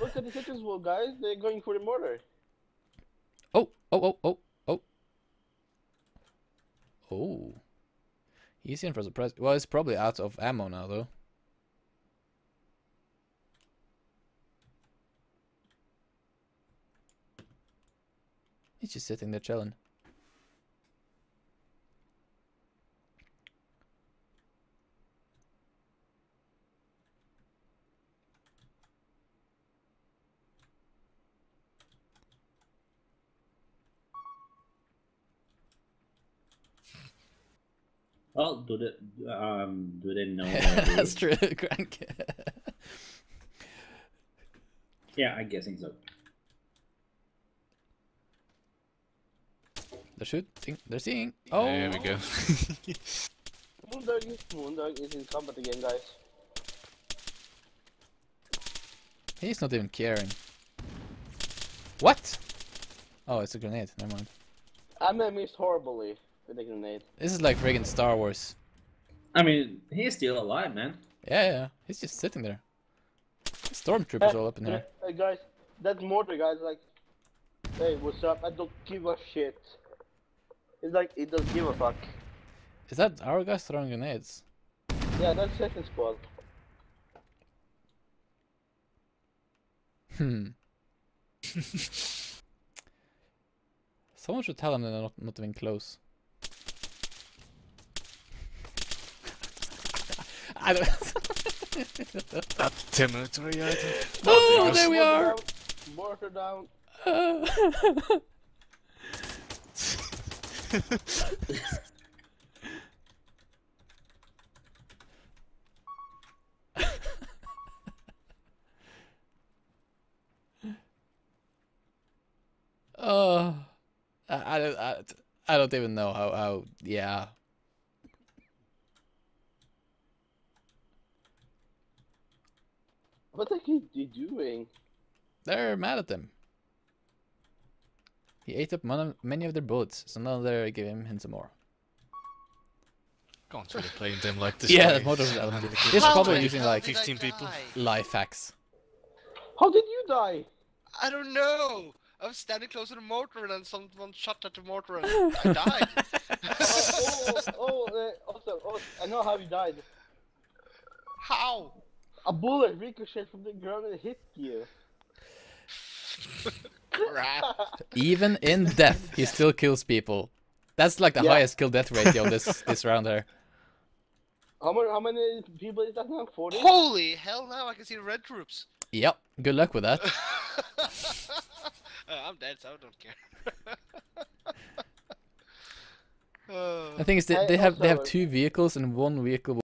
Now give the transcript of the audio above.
Look at the wall, guys. They're going for the mortar. Oh, oh, oh, oh, oh. Oh. He's in for a surprise. Well, he's probably out of ammo now, though. He's just sitting there chilling. Well, do they um do they know? That's true, Crank. Yeah, I'm guessing so. they're shooting. They're seeing. Oh, There we go. Moondog is Moondog is in combat again, guys. he's not even caring. What? Oh, it's a grenade. Never mind. I may missed horribly with the grenade. This is like friggin' Star Wars. I mean, he's still alive, man. Yeah, yeah. He's just sitting there. Stormtroopers all up in here. Hey guys, that mortar guy's like, hey, what's up? I don't give a shit. It's like it doesn't give a fuck. Is that our guys throwing grenades? Yeah, that's second squad. Hmm. Someone should tell them they're not, not even close. I don't. That territory item. oh, there we Mortar are. down, Mortar down. Oh, I, I, don't- I, I don't even know how, how, yeah. What are he doing? They're mad at them. He ate up mon- many of their bullets, so now they're giving him some more. Can't really play them like this. Yeah, way. that motor was element. Have He's probably the using like 15 people. die? life hacks. How did you die? I don't know. I was standing close to the mortar and then someone shot at the mortar and I died. oh, oh, oh, uh, also, oh, I know how you died. How? A bullet ricocheted from the ground and hit you. Crap. Even in death, he still kills people. That's like the Yeah. highest kill death ratio this this round here. How many, how many people is that now? 40? Holy hell! Now I can see the red troops. Yep. Good luck with that. Uh, I'm dead, so I don't care. Uh, The thing is, they, I they have they have two vehicles and one vehicle